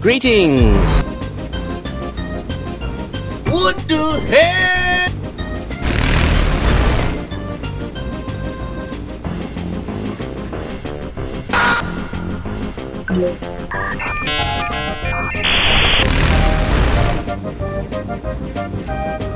Greetings! What the hell? Hey,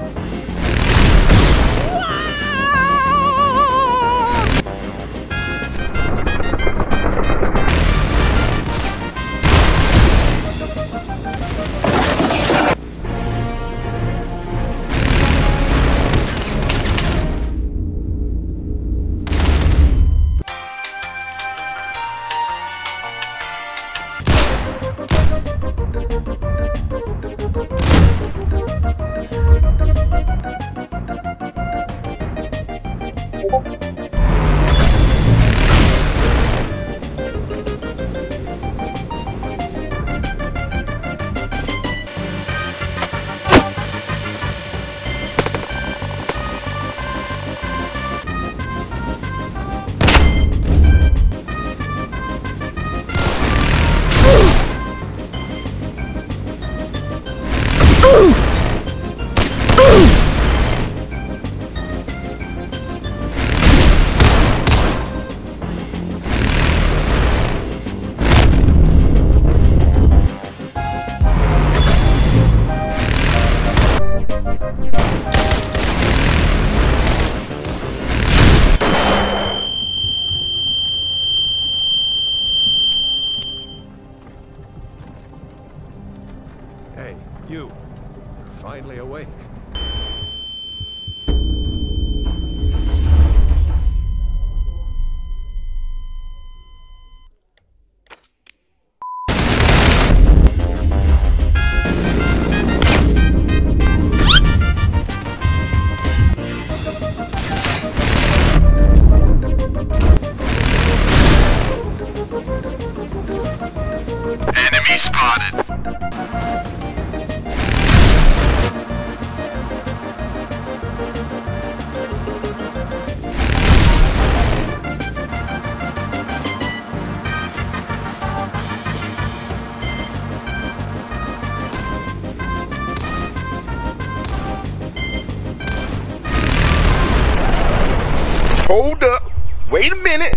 Hold up. Wait a minute.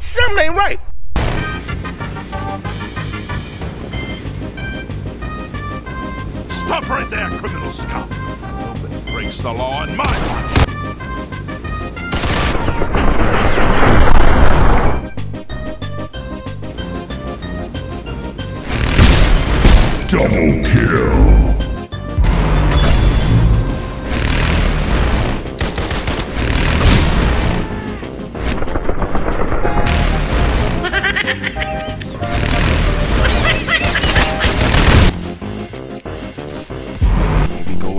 Something ain't right. Stop right there, criminal scum! Nobody breaks the law in my watch! Double kill.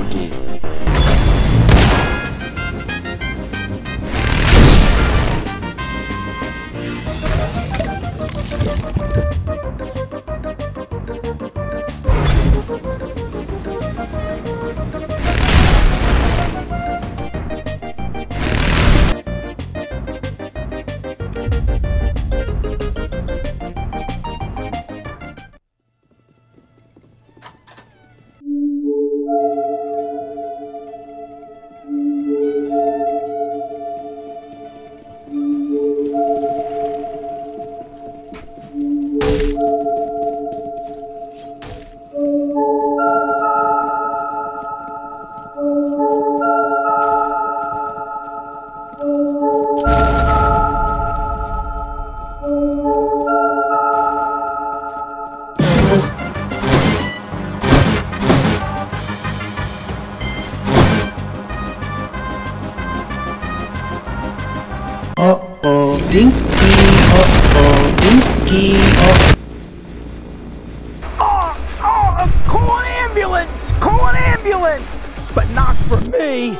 Here Dinky, oh oh, dinky, oh. Oh, oh, call an ambulance! Call an ambulance! But not for me!